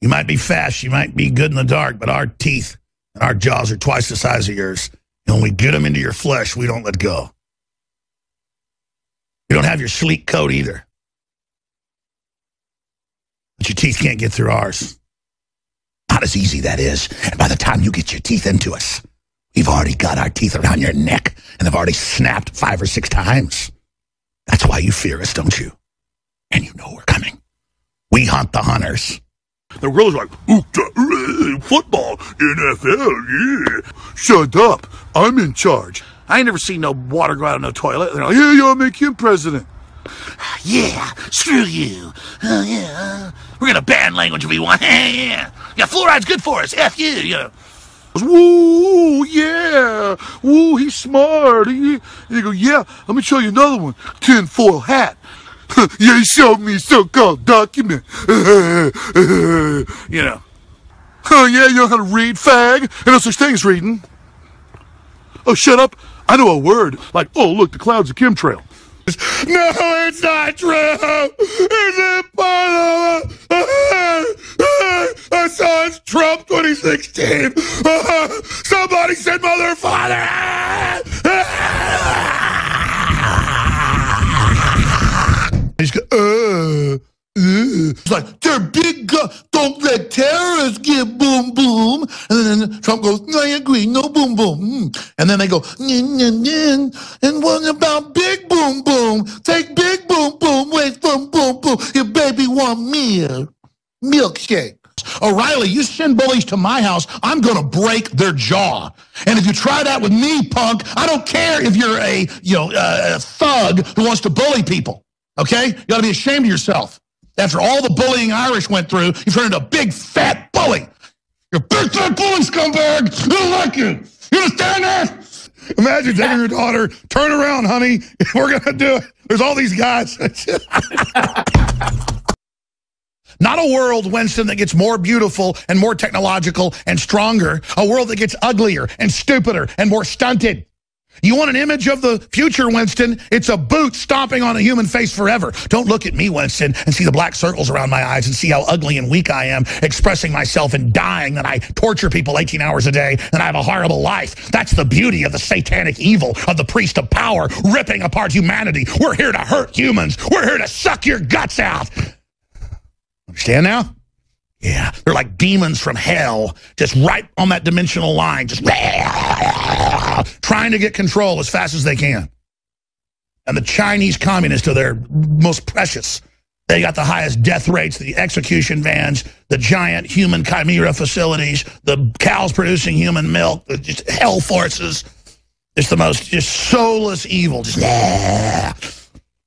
You might be fast, you might be good in the dark, but our teeth and our jaws are twice the size of yours. And when we get them into your flesh, we don't let go. You don't have your sleek coat either. But your teeth can't get through ours. Not as easy that is. And by the time you get your teeth into us, we've already got our teeth around your neck and they've already snapped five or six times. That's why you fear us, don't you? And you know we're coming. We hunt the hunters. The girl's like, football, NFL, yeah. Shut up. I'm in charge. I ain't never seen no water go out of no toilet. They're like, yeah, y'all make him president. Yeah, screw you. Oh, yeah. Uh, we're gonna ban language if we want. yeah. Yeah, fluoride's good for us. F you, you know. Woo, yeah. Woo, he's smart. He, he go, yeah, let me show you another one. Tinfoil hat. he showed me so-called document. you know. Oh, yeah, you know how to read, fag? And no such thing as reading. Oh, shut up. I know a word. Like, oh, look, the cloud's a chemtrail. No, it's not true. It's impossible. I saw it's Trump 2016. Somebody said mother, father. He's go, uh, uh. It's like, they're big guns. Don't let terrorists get boom boom. And then Trump goes, I agree, no boom boom. And then they go, nyin, nyin, nyin. and what about big boom boom? Take big boom boom, wait boom boom boom. Your baby want milk. Milkshake. O'Reilly, you send bullies to my house, I'm going to break their jaw. And if you try that with me, punk, I don't care if you're a, you know, a thug who wants to bully people. Okay? You got to be ashamed of yourself. After all the bullying Irish went through, you turned into a big fat bully. You're a big fat bully scumbag. I don't like you. You understand that? Imagine taking your daughter, turn around, honey. We're going to do it. There's all these guys. Not a world, Winston, that gets more beautiful and more technological and stronger. A world that gets uglier and stupider and more stunted. You want an image of the future, Winston? It's a boot stomping on a human face forever. Don't look at me, Winston, and see the black circles around my eyes and see how ugly and weak I am, expressing myself and dying that I torture people 18 hours a day and I have a horrible life. That's the beauty of the satanic evil of the priest of power ripping apart humanity. We're here to hurt humans. We're here to suck your guts out. Understand now? Yeah, they're like demons from hell, just right on that dimensional line, just trying to get control as fast as they can. And the Chinese communists are their most precious. They got the highest death rates, the execution vans, the giant human chimera facilities, the cows producing human milk, just hell forces. It's the most just soulless evil. Just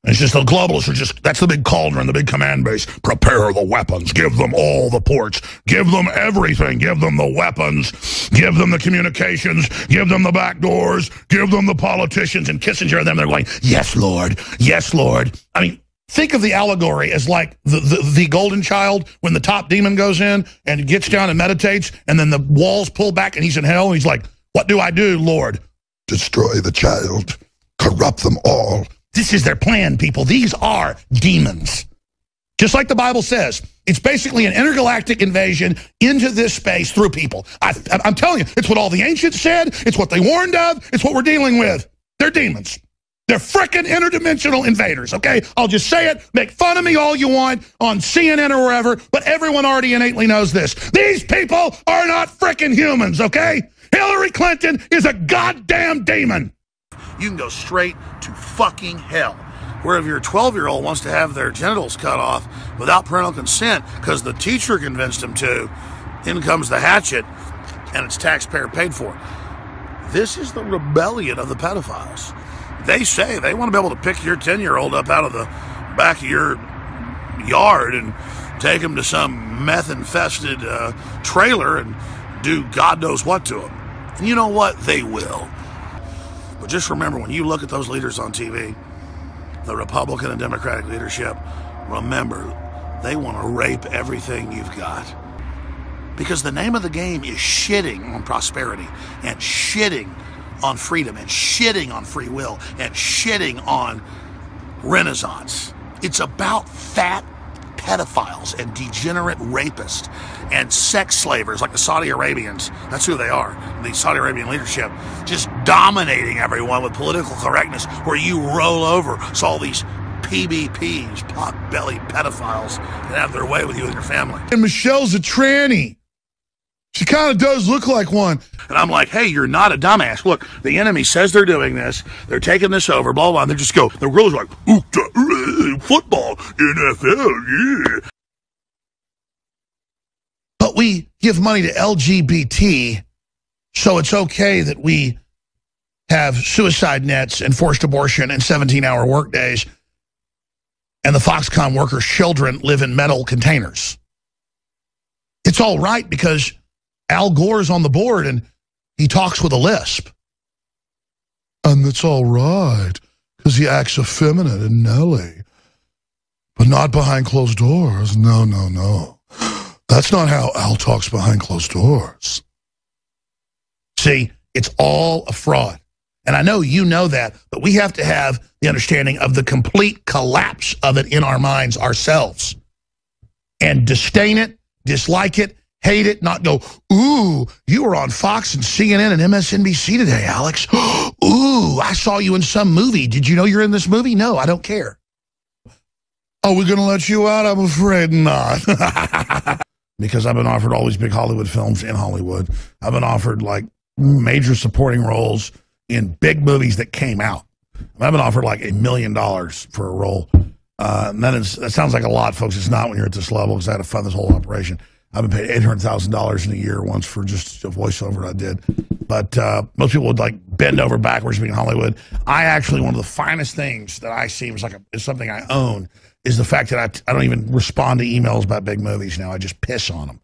it's just the globalists are just, that's the big cauldron, the big command base. Prepare the weapons. Give them all the ports. Give them everything. Give them the weapons. Give them the communications. Give them the back doors. Give them the politicians. And Kissinger and them, they're going, yes, Lord. Yes, Lord. I mean, think of the allegory as like the, the, the golden child when the top demon goes in and gets down and meditates and then the walls pull back and he's in hell and he's like, what do I do, Lord? Destroy the child. Corrupt them all this is their plan, people. These are demons. Just like the Bible says, it's basically an intergalactic invasion into this space through people. I, am telling you, it's what all the ancients said. It's what they warned of. It's what we're dealing with. They're demons. They're frickin' interdimensional invaders, okay? I'll just say it. Make fun of me all you want on CNN or wherever, but everyone already innately knows this. These people are not frickin' humans, okay? Hillary Clinton is a goddamn demon you can go straight to fucking hell. Where if your 12 year old wants to have their genitals cut off without parental consent because the teacher convinced him to, in comes the hatchet and it's taxpayer paid for. This is the rebellion of the pedophiles. They say they want to be able to pick your 10 year old up out of the back of your yard and take him to some meth infested uh, trailer and do God knows what to him. And you know what? They will. But just remember when you look at those leaders on TV, the Republican and Democratic leadership, remember they want to rape everything you've got. Because the name of the game is shitting on prosperity and shitting on freedom and shitting on free will and shitting on renaissance. It's about fat pedophiles and degenerate rapists and sex slavers like the Saudi Arabians. That's who they are. The Saudi Arabian leadership just dominating everyone with political correctness where you roll over. So all these PBPs, pot belly pedophiles, can have their way with you and your family. And Michelle's a tranny. She kind of does look like one. And I'm like, hey, you're not a dumbass. Look, the enemy says they're doing this. They're taking this over, blah, blah, blah. And they just go, the girls are like, uh, uh, football, NFL, yeah. But we give money to LGBT, so it's okay that we have suicide nets and forced abortion and 17-hour workdays, and the Foxconn workers' children live in metal containers. It's all right because Al Gore's on the board and he talks with a lisp. And it's all right because he acts effeminate and Nelly. But not behind closed doors. No, no, no. That's not how Al talks behind closed doors. See, it's all a fraud. And I know you know that, but we have to have the understanding of the complete collapse of it in our minds ourselves. And disdain it, dislike it, hate it, not go, ooh, you were on Fox and CNN and MSNBC today, Alex. ooh, I saw you in some movie. Did you know you're in this movie? No, I don't care. Are we going to let you out? I'm afraid not. because I've been offered all these big Hollywood films in Hollywood. I've been offered like major supporting roles in big movies that came out. I've been offered like a million dollars for a role. Uh, and that, is, that sounds like a lot, folks. It's not when you're at this level because I had to fund this whole operation. I've been paid eight hundred thousand dollars in a year once for just a voiceover I did. But uh, most people would like bend over backwards being in Hollywood. I actually one of the finest things that I see is like a, is something I own is the fact that I, I don't even respond to emails about big movies now. I just piss on them.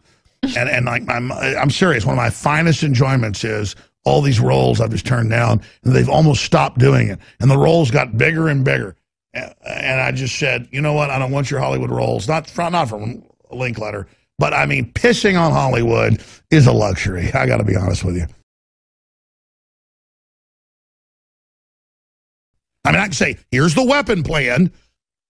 and and like I'm I'm serious. One of my finest enjoyments is all these roles I've just turned down, and they've almost stopped doing it, and the roles got bigger and bigger. And I just said, you know what? I don't want your Hollywood roles. Not from not from Linkletter but I mean, pissing on Hollywood is a luxury. I got to be honest with you. I mean, I can say, here's the weapon plan.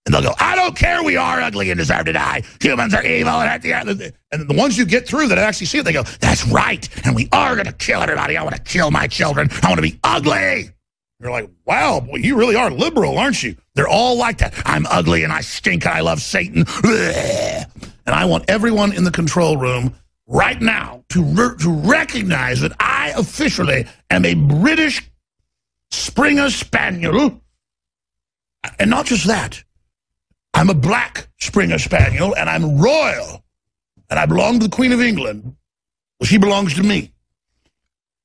And they'll go, I don't care. We are ugly and deserve to die. Humans are evil. And, the and the ones you get through that actually see it, they go, that's right. And we are going to kill everybody. I want to kill my children. I want to be ugly. You're like, wow, boy, you really are liberal, aren't you? They're all like that. I'm ugly and I stink and I love Satan. And I want everyone in the control room right now to, re to recognize that I officially am a British Springer Spaniel. And not just that, I'm a black Springer Spaniel and I'm royal. And I belong to the Queen of England. Well, she belongs to me.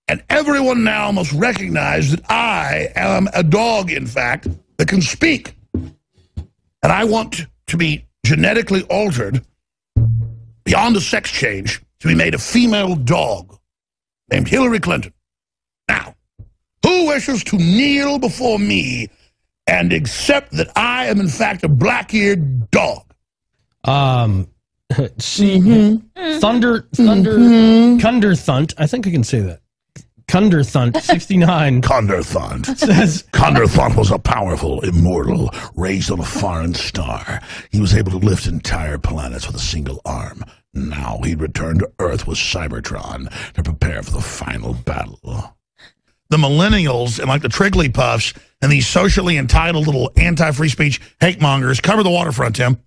And everyone now must recognize that I am a dog, in fact, that can speak. And I want to be genetically altered beyond a sex change to be made a female dog named Hillary Clinton. Now, who wishes to kneel before me and accept that I am in fact a black-eared dog? Um, see, mm -hmm. Thunder, Thunder, mm -hmm. Thunt. I think I can say that. Kunderthunt, 69. Kunderthunt. Says, Kunderthunt was a powerful immortal raised on a foreign star. He was able to lift entire planets with a single arm. Now he'd return to Earth with Cybertron to prepare for the final battle. The millennials and like the Trickly Puffs and these socially entitled little anti-free speech hate mongers cover the waterfront, Tim.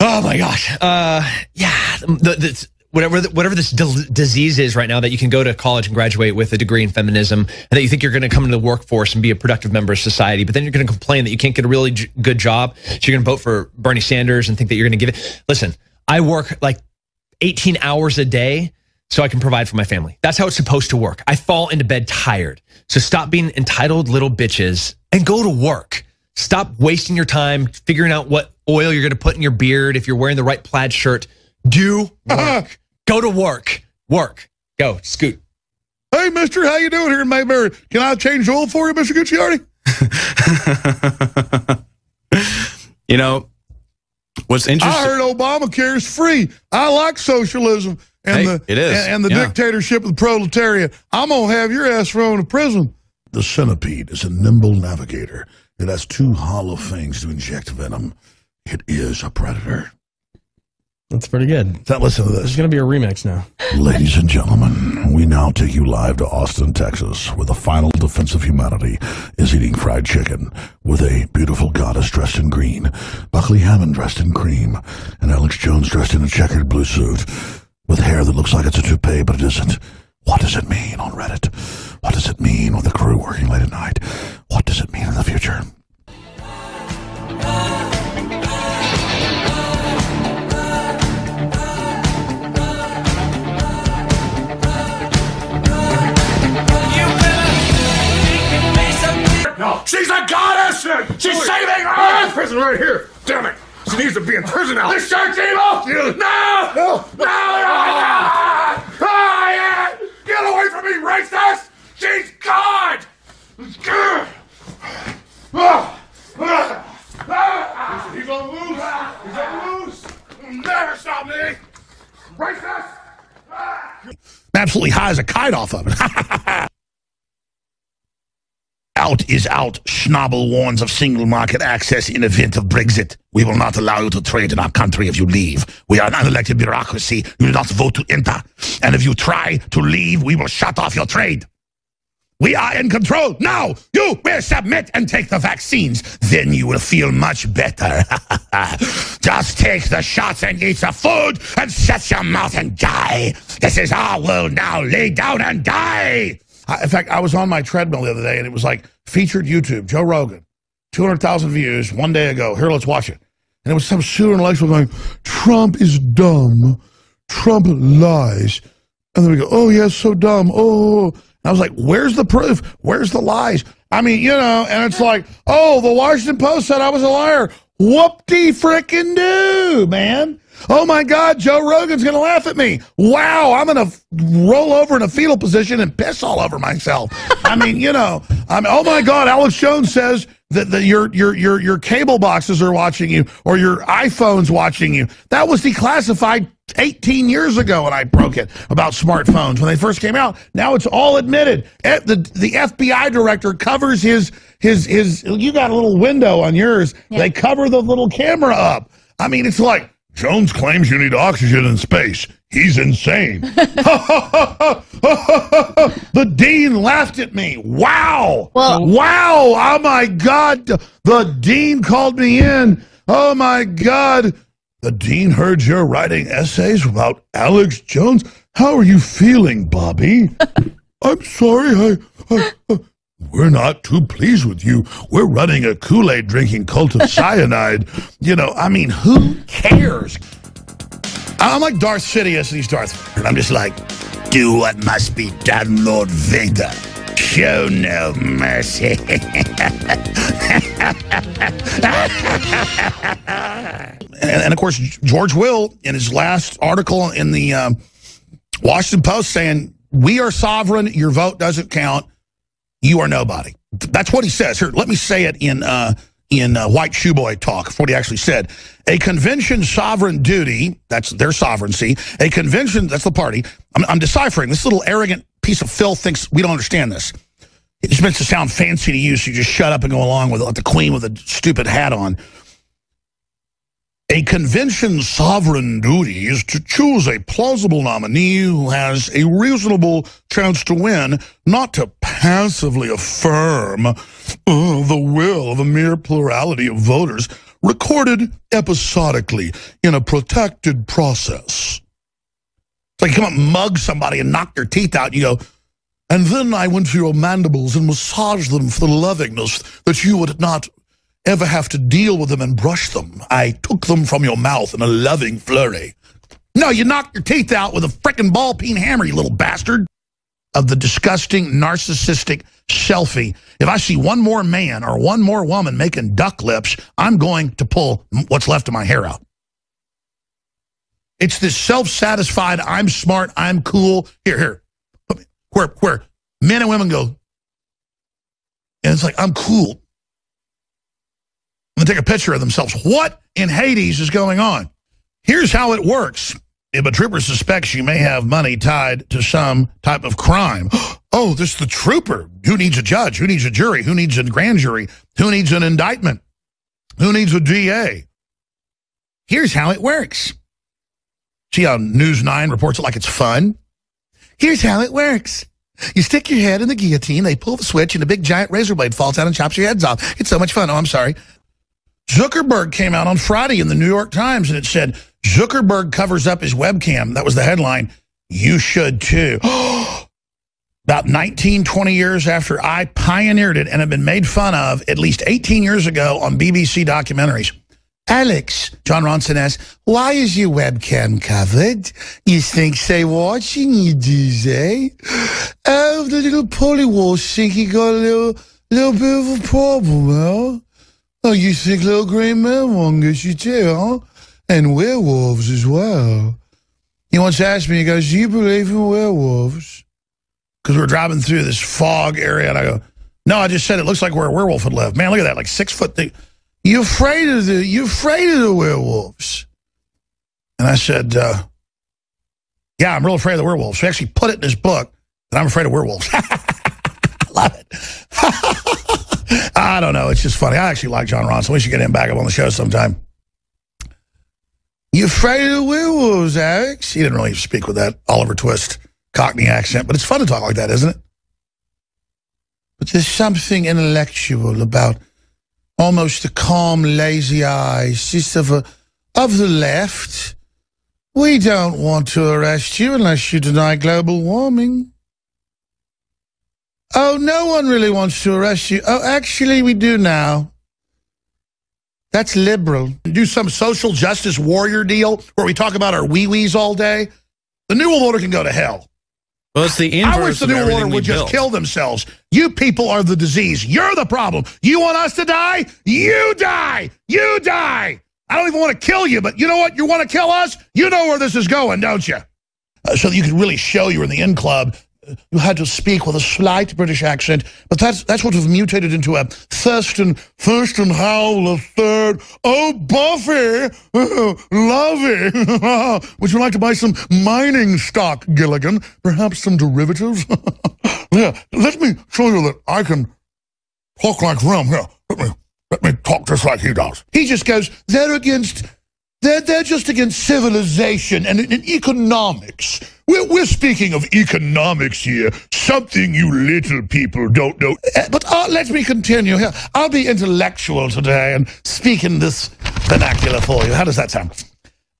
Oh my gosh. Uh, yeah. The, the, whatever whatever this disease is right now that you can go to college and graduate with a degree in feminism and that you think you're going to come into the workforce and be a productive member of society but then you're going to complain that you can't get a really good job so you're going to vote for Bernie Sanders and think that you're going to give it listen I work like 18 hours a day so I can provide for my family. That's how it's supposed to work. I fall into bed tired. So stop being entitled little bitches and go to work. Stop wasting your time figuring out what oil you're going to put in your beard if you're wearing the right plaid shirt do work. Go to work. Work. Go. Scoot. Hey, mister, how you doing here in Mayberry? Can I change oil for you, Mr. Gucciardi? you know, what's interesting... I heard Obamacare is free. I like socialism and hey, the it is. and, and the yeah. dictatorship of the proletariat. I'm going to have your ass thrown in prison. The centipede is a nimble navigator. It has two hollow fangs to inject venom. It is a predator. That's pretty good. Now listen to There's this. going to be a remix now. Ladies and gentlemen, we now take you live to Austin, Texas, where the final defense of humanity is eating fried chicken with a beautiful goddess dressed in green, Buckley Hamman dressed in cream, and Alex Jones dressed in a checkered blue suit with hair that looks like it's a toupee, but it isn't. What does it mean on Reddit? What does it mean with the crew working late at night? What does it mean in the future? Prison right here. Damn it. She needs to be in prison now. This shirt's evil! No! No! No! No! Ah, yeah! Get away from me, racist! She's God! Ah, ah, ah. He's on the loose! He's on the loose! Never stop me! Racist! Ah. absolutely high as a kite off of it. out is out. Warns of single market access in event of Brexit. We will not allow you to trade in our country if you leave. We are an unelected bureaucracy. You do not vote to enter. And if you try to leave, we will shut off your trade. We are in control. Now you will submit and take the vaccines. Then you will feel much better. Just take the shots and eat the food and shut your mouth and die. This is our world now. Lay down and die. I, in fact, I was on my treadmill the other day and it was like featured YouTube, Joe Rogan, 200,000 views one day ago. Here, let's watch it. And it was some pseudo intellectual going, Trump is dumb. Trump lies. And then we go, oh, yeah, so dumb. Oh, oh, oh, and I was like, where's the proof? Where's the lies? I mean, you know, and it's like, oh, the Washington Post said I was a liar. Whoop-de frickin' do, man. Oh my God, Joe Rogan's going to laugh at me. Wow, I'm going to roll over in a fetal position and piss all over myself. I mean, you know, I mean, oh my God, Alex Jones says that your your your your cable boxes are watching you or your iPhone's watching you. That was declassified 18 years ago when I broke it about smartphones when they first came out. Now it's all admitted. Eh, The the FBI director covers his his his. You got a little window on yours. They cover the little camera up. I mean, it's like Jones claims you need oxygen in space. He's insane. the dean laughed at me. Wow. Wow. Oh my God. The dean called me in. Oh my God. The dean heard you're writing essays about Alex Jones. How are you feeling, Bobby? I'm sorry. I, I- we're not too pleased with you. We're running a Kool-Aid drinking cult of cyanide. You know, I mean, who cares? I'm like Darth Sidious and he's Darth. And I'm just like, do what must be done, Lord Vader. Show no mercy. and, and of course, George Will, in his last article in the um, Washington Post, saying, "We are sovereign. Your vote doesn't count. You are nobody." That's what he says. Here, let me say it in uh, in uh, White Shoe Boy talk. What he actually said: A convention sovereign duty. That's their sovereignty. A convention. That's the party. I'm, I'm deciphering. This little arrogant piece of filth thinks we don't understand this. It just makes it sound fancy to you, so you just shut up and go along with it, like the queen with a stupid hat on. A convention's sovereign duty is to choose a plausible nominee who has a reasonable chance to win, not to passively affirm uh, the will of a mere plurality of voters recorded episodically in a protected process. Like you come up and mug somebody and knock their teeth out, and you go, and then I went to your mandibles and massaged them for the lovingness that you would not ever have to deal with them and brush them. I took them from your mouth in a loving flurry. No, you knocked your teeth out with a frickin' ball peen hammer, you little bastard. Of the disgusting, narcissistic selfie. If I see one more man or one more woman making duck lips, I'm going to pull what's left of my hair out. It's this self-satisfied, I'm smart, I'm cool. Here, here. Where, where men and women go, and it's like, I'm cool. And take a picture of themselves. What in Hades is going on? Here's how it works. If a trooper suspects you may have money tied to some type of crime, oh, this is the trooper. Who needs a judge? Who needs a jury? Who needs a grand jury? Who needs an indictment? Who needs a DA? Here's how it works. See how News 9 reports it like it's fun? Here's how it works. You stick your head in the guillotine, they pull the switch, and a big giant razor blade falls out and chops your heads off. It's so much fun. Oh, I'm sorry. Zuckerberg came out on Friday in the New York Times, and it said, Zuckerberg covers up his webcam. That was the headline. You should too. About 19, 20 years after I pioneered it and have been made fun of at least 18 years ago on BBC documentaries. Alex, Jon Ronson asks, why is your webcam covered? You think they watching you, do they? Oh, the little polywash think he got a little, little bit of a problem, huh? Oh, you think little green man won't get you too, huh? And werewolves as well. He once asked me, he goes, do you believe in werewolves? Because we were driving through this fog area, and I go, no, I just said it looks like where a werewolf would live. Man, look at that, like six foot thick. You afraid of the you afraid of the werewolves? And I said, uh, Yeah, I'm real afraid of the werewolves. He actually put it in his book that I'm afraid of werewolves. I love it. I don't know. It's just funny. I actually like Jon Ronson. We should get him back up on the show sometime. You afraid of the werewolves, Alex? He didn't really speak with that Oliver Twist Cockney accent, but it's fun to talk like that, isn't it? But there's something intellectual about almost the calm, lazy eyes, just of, a, of the left. We don't want to arrest you unless you deny global warming. Oh, no one really wants to arrest you. Oh, actually, we do now. That's liberal. Do some social justice warrior deal where we talk about our wee-wees all day. The New World Order can go to hell. Well, it's the inverse I wish the New World Order would just built. kill themselves. You people are the disease. You're the problem. You want us to die? You die. You die. I don't even want to kill you, but you know what? You want to kill us? You know where this is going, don't you? Uh, so that you can really show you're in the in club. You had to speak with a slight British accent, but that's that's what have mutated into a Thurston, Thurston Howell the third. Oh, Buffy, lovey. Would you like to buy some mining stock, Gilligan? Perhaps some derivatives? yeah, let me show you that I can talk like them. Here, let me let me talk just like he does. He just goes, they're against they're, they're just against civilization and, and economics. We're, we're speaking of economics here, something you little people don't know. Uh, But uh, let me continue here. I'll be intellectual today and speak in this vernacular for you. How does that sound?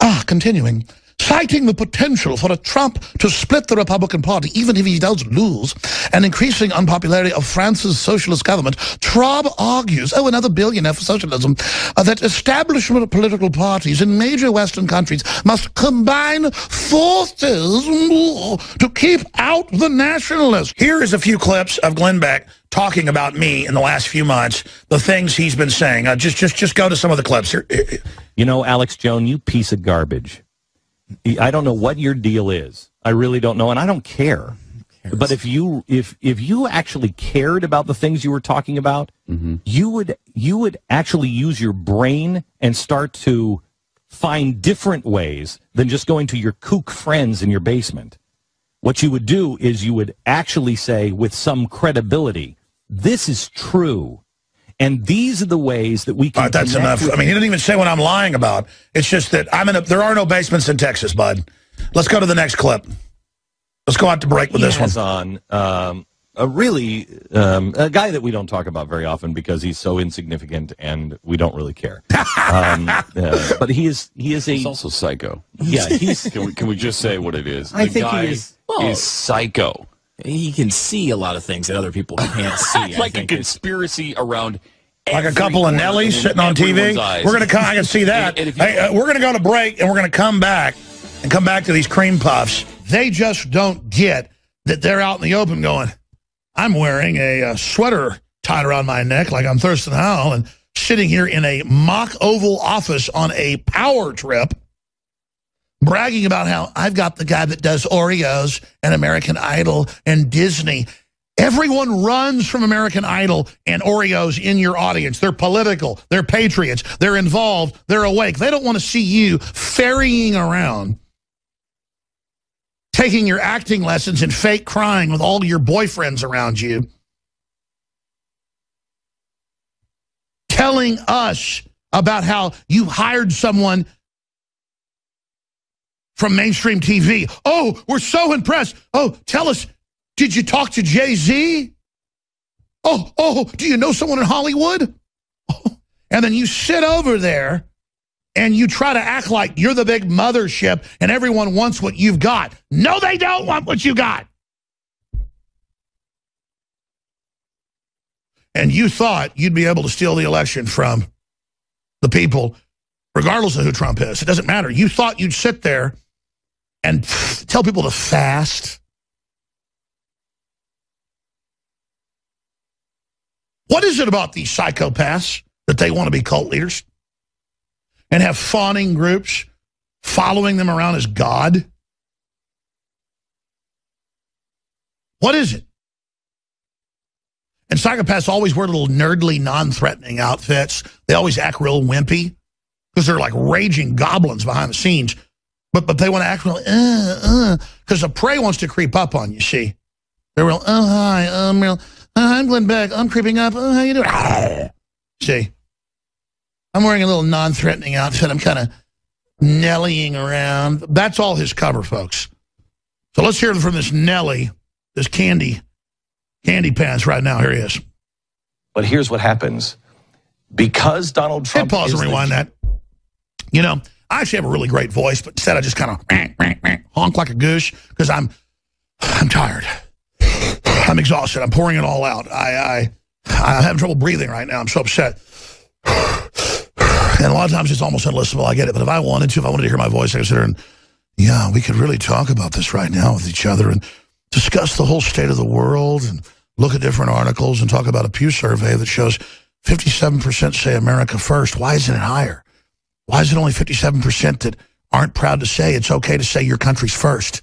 Ah, continuing. Citing the potential for a Trump to split the Republican Party, even if he does lose, and increasing unpopularity of France's socialist government, Traub argues, oh, another billionaire for socialism, uh, that establishment political parties in major Western countries must combine forces to keep out the nationalists. Here is a few clips of Glenn Beck talking about me in the last few months, the things he's been saying. Uh, just, just, just go to some of the clips here. You know, Alex Jones, you piece of garbage. I don't know what your deal is. I really don't know, and I don't care. But if you if if you actually cared about the things you were talking about, mm-hmm. you would you would actually use your brain and start to find different ways than just going to your kook friends in your basement. What you would do is you would actually say with some credibility, this is true. And these are the ways that we can All right, that's enough. I mean, he didn't even say what I'm lying about. It's just that I'm in a, there are no basements in Texas, bud. Let's go to the next clip. Let's go out to break with he this one. has on um, a really um, a guy that we don't talk about very often because he's so insignificant and we don't really care. Um, uh, but he is he is a He's also psycho. yeah he's Can we, can we just say what it is? I the think he guy is- well- is psycho. He can see a lot of things that other people can't see. Like a think it's- conspiracy around Like a couple of corner Nellies sitting on TV. eyes. We're going to come. I can see that. And- and hey, uh, we're going to go to break, and we're going to come back and come back to these cream puffs. They just don't get that they're out in the open going, I'm wearing a uh, sweater tied around my neck like I'm Thurston Howell and sitting here in a mock Oval office on a power trip bragging about how I've got the guy that does Oreos and American Idol and Disney. Everyone runs from American Idol and Oreos in your audience. They're political. They're patriots. They're involved. They're awake. They don't want to see you ferrying around, taking your acting lessons and fake crying with all your boyfriends around you, telling us about how you hired someone from mainstream TV. Oh, we're so impressed. Oh, tell us, did you talk to Jay Z? Oh, oh, do you know someone in Hollywood? Oh, and then you sit over there and you try to act like you're the big mothership and everyone wants what you've got. No, they don't want what you got. And you thought you'd be able to steal the election from the people, regardless of who Trump is. It doesn't matter. You thought you'd sit there and tell people to fast. What is it about these psychopaths that they want to be cult leaders and have fawning groups following them around as God? What is it? And psychopaths always wear little nerdly, non-threatening outfits. They always act real wimpy because they're like raging goblins behind the scenes. But but they want to act real, uh, uh, because the prey wants to creep up on you, see? They're real, oh, hi, I'm real, uh, I'm Glenn Beck, I'm creeping up, oh, how you doing? See? I'm wearing a little non-threatening outfit. I'm kind of nellying around. That's all his cover, folks. So let's hear from this Nelly, this candy, candy pants right now. Here he is. But here's what happens. Because Donald Trump Hit pause and rewind that. You know, I actually have a really great voice, but instead I just kind of honk like a goose because I'm I'm tired. I'm exhausted. I'm pouring it all out. I I I'm having trouble breathing right now. I'm so upset. And a lot of times it's almost unlistenable. I get it, but if I wanted to, if I wanted to hear my voice, I could sit there and yeah, we could really talk about this right now with each other and discuss the whole state of the world and look at different articles and talk about a Pew survey that shows 57% say America first. Why isn't it higher? Why is it only 57% that aren't proud to say it's okay to say your country's first?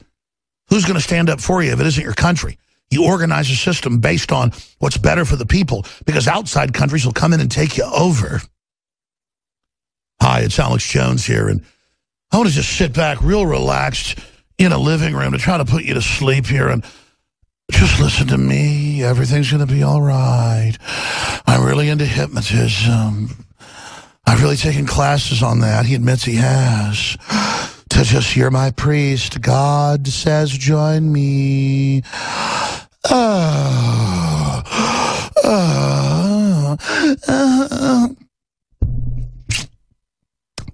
Who's going to stand up for you if it isn't your country? You organize a system based on what's better for the people because outside countries will come in and take you over. Hi, it's Alex Jones here, and I want to just sit back real relaxed in a living room to try to put you to sleep here and just listen to me. Everything's going to be all right. I'm really into hypnotism. I've really taken classes on that. He admits he has. To just hear my priest, God says, join me. Ah, ah, ah.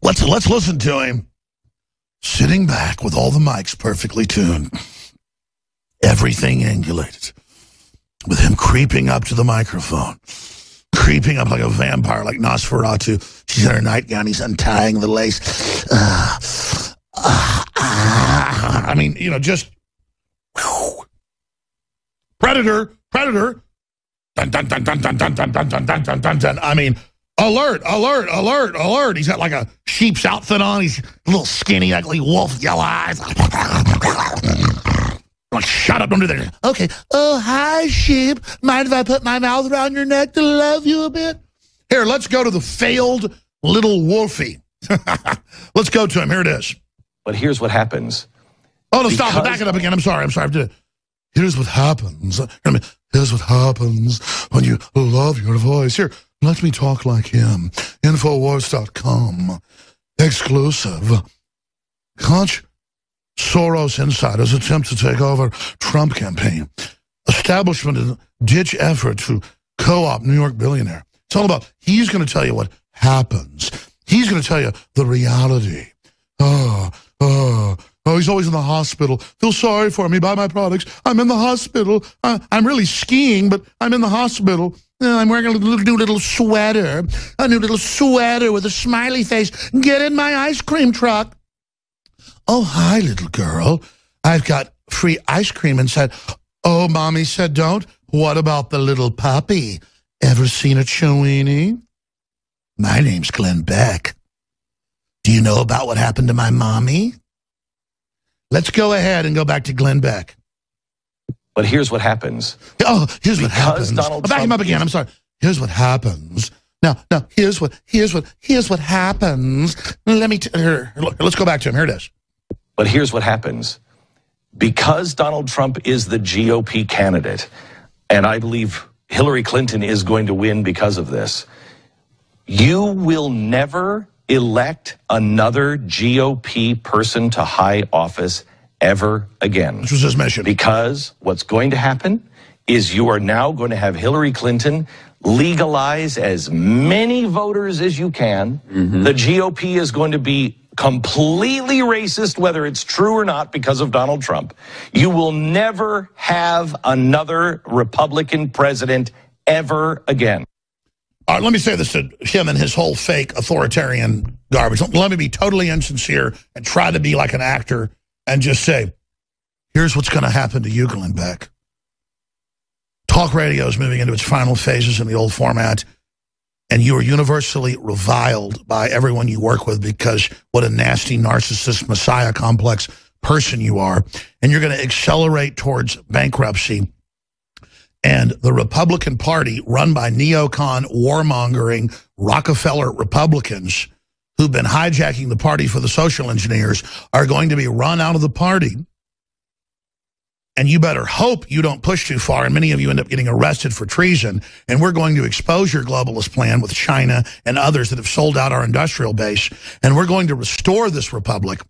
Let's let's listen to him. Sitting back with all the mics perfectly tuned, everything angulated, with him creeping up to the microphone, creeping up like a vampire, like Nosferatu. She's in her nightgown. He's untying the lace. Ah, ah, ah. I mean, you know, just whew. predator, predator. Dun dun dun dun dun dun dun dun dun dun dun. I mean, alert, alert, alert, alert. He's got like a sheep's outfit on. He's a little skinny, ugly wolf, yellow eyes. Like, shut up, don't do that. Okay. Oh, hi, sheep. Mind if I put my mouth around your neck to love you a bit? Here, let's go to the failed little wolfie. let's go to him. Here it is. But here's what happens. Oh, no, stop it. Because- Back it up again. I'm sorry. I'm sorry. I did. Here's what happens. Here's what happens when you love your voice. Here, let me talk like him. Infowars.com. Exclusive. Conch Soros insiders attempt to take over Trump campaign. Establishment ditch effort to co-op New York billionaire. It's all about, he's going to tell you what happens. He's going to tell you the reality. Oh, oh, oh, he's always in the hospital. Feel sorry for me. Buy my products. I'm in the hospital. Uh, I'm really skiing, but I'm in the hospital. Uh, I'm wearing a little, new little sweater, a new little sweater with a smiley face. Get in my ice cream truck. Oh, hi, little girl. I've got free ice cream and said, Oh, mommy said don't. What about the little puppy? Ever seen a Chewini? My name's Glenn Beck. Do you know about what happened to my mommy? Let's go ahead and go back to Glenn Beck. But here's what happens. Oh, here's what happens. Donald I'll back him up again. I'm sorry. Here's what happens. Now, now, here's what, here's what, here's what happens. Let me, here, look, let's go back to him. Here it is. But here's what happens. Because Donald Trump is the GOP candidate, and I believe Hillary Clinton is going to win because of this, you will never elect another GOP person to high office ever again. This was his mission. Because what's going to happen is you are now going to have Hillary Clinton legalize as many voters as you can. Mm-hmm. The GOP is going to be completely racist, whether it's true or not, because of Donald Trump. You will never have another Republican president ever again. All right, let me say this to him and his whole fake authoritarian garbage. Let me be totally insincere and try to be like an actor and just say, here's what's going to happen to you, Glenn Beck. Talk radio is moving into its final phases in the old format, and you are universally reviled by everyone you work with because what a nasty narcissist messiah complex person you are. And you're going to accelerate towards bankruptcy. And the Republican Party, run by neocon, warmongering Rockefeller Republicans who've been hijacking the party for the social engineers, are going to be run out of the party. And you better hope you don't push too far, and many of you end up getting arrested for treason. And we're going to expose your globalist plan with China and others that have sold out our industrial base. And we're going to restore this republic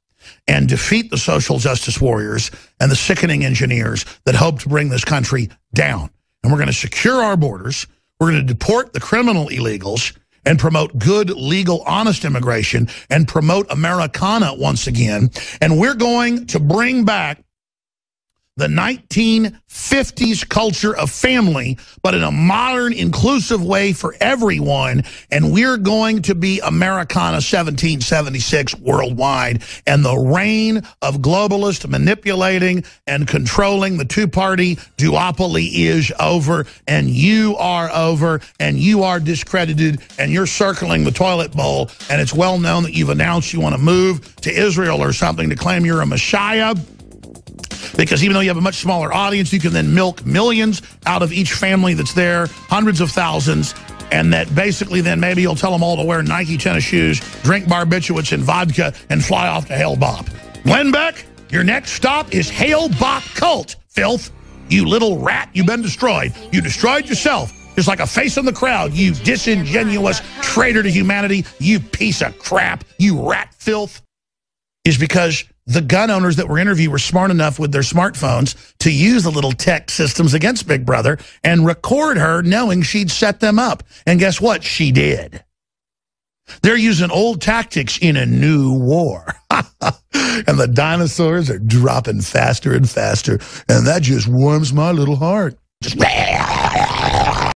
and defeat the social justice warriors and the sickening engineers that hope to bring this country down. And we're going to secure our borders. We're going to deport the criminal illegals and promote good, legal, honest immigration and promote Americana once again. And we're going to bring back the 1950s culture of family, but in a modern, inclusive way for everyone. And we're going to be Americana 1776 worldwide. And the reign of globalist manipulating and controlling the two-party duopoly is over. And you are over. And you are discredited. And you're circling the toilet bowl. And it's well known that you've announced you want to move to Israel or something to claim you're a messiah because even though you have a much smaller audience, you can then milk millions out of each family that's there, hundreds of thousands, and that basically then maybe you'll tell them all to wear Nike tennis shoes, drink barbiturates and vodka, and fly off to Hale-Bopp. Glenn Beck, your next stop is Hale-Bopp Cult, filth. You little rat, you've been destroyed. You destroyed yourself. Just like a face in the crowd, you disingenuous traitor to humanity, you piece of crap, you rat filth, is because the gun owners that were interviewed were smart enough with their smartphones to use the little tech systems against Big Brother and record her knowing she'd set them up. And guess what? She did. They're using old tactics in a new war. and the dinosaurs are dropping faster and faster. And that just warms my little heart. Just